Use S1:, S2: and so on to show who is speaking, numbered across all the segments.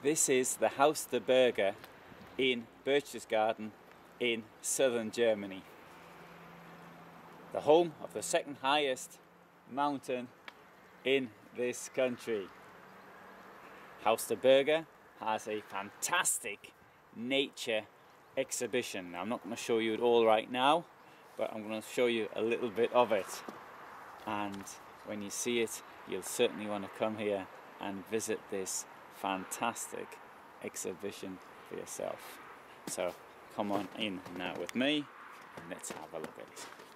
S1: This is the Haus der Berge in Berchtesgaden in southern Germany. The home of the second highest mountain in this country. Haus der Berge has a fantastic nature exhibition. Now, I'm not going to show you it all right now, but I'm going to show you a little bit of it. And when you see it, you'll certainly want to come here and visit this fantastic exhibition for yourself. So come on in now with me and let's have a look at it.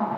S1: あっ!